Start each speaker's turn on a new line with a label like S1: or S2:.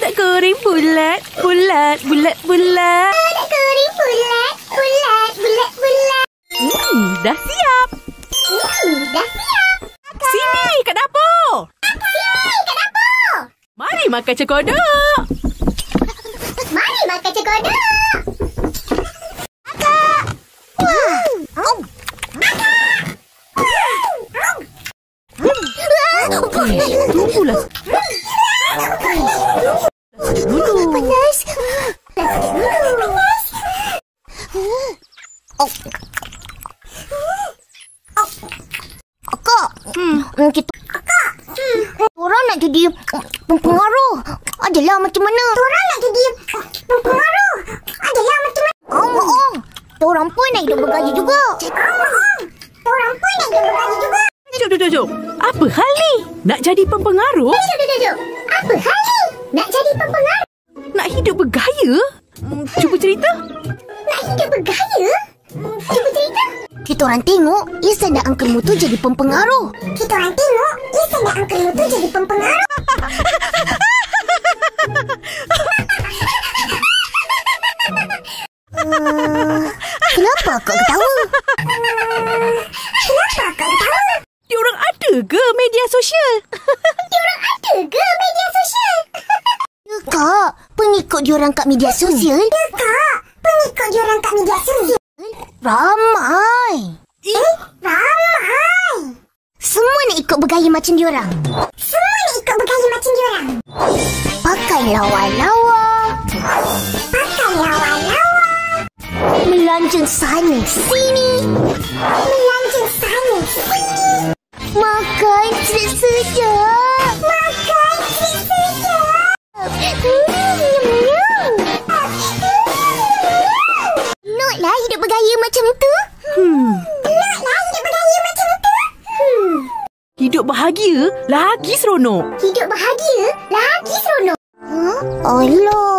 S1: nak goreng bulat, bulat, bulat, bulat.
S2: Nak goreng bulat, bulat, bulat, bulat.
S1: Hmm, dah siap.
S2: Hmm, dah siap.
S1: Sini, kat dapur.
S2: Sini, kat dapur.
S1: Mari makan cekodok.
S2: Mari makan cekodok. Kakak. Wah. Oh.
S1: Tunggulah.
S2: Hmm. Kita. Orang nak jadi pempengaruh. Adalah macam mana? Orang nak jadi pempengaruh. Adalah macam mana? Oh, oh. Orang pun nak hidup bergaji juga. Oh. Orang pun juga.
S1: Jom, jom, jom, jom. Apa hal ni? Nak jadi pempengaruh?
S2: Jom, jom, jom. Apa hal? Nak jadi pempengaruh?
S1: Nak hidup bergaya? Hmm, Cuba cerita.
S2: Nak hidup bergaya? Cuba cerita. Kita orang tengok Isa dan Uncle Mutu jadi pempengaruh. Kita orang tengok Isa dan Uncle Mutu jadi pempengaruh. uh, kenapa kau ketawa? kenapa kau ketawa?
S1: Diorang ada ke media sosial?
S2: pengikut diorang kat media sosial. Ya kak, pengikut diorang kat media sosial. Ramai.
S1: Eh?
S2: Ramai. Semua nak ikut bergaya macam diorang. Semua nak ikut bergaya macam diorang. Pakai lawa-lawa. Pakai lawa-lawa. Melanjut sana sini. Melanjut sana sini. Makan treat sedap.
S1: Bahagia lagi seronok.
S2: Hidup bahagia lagi seronok. Huh? Allah.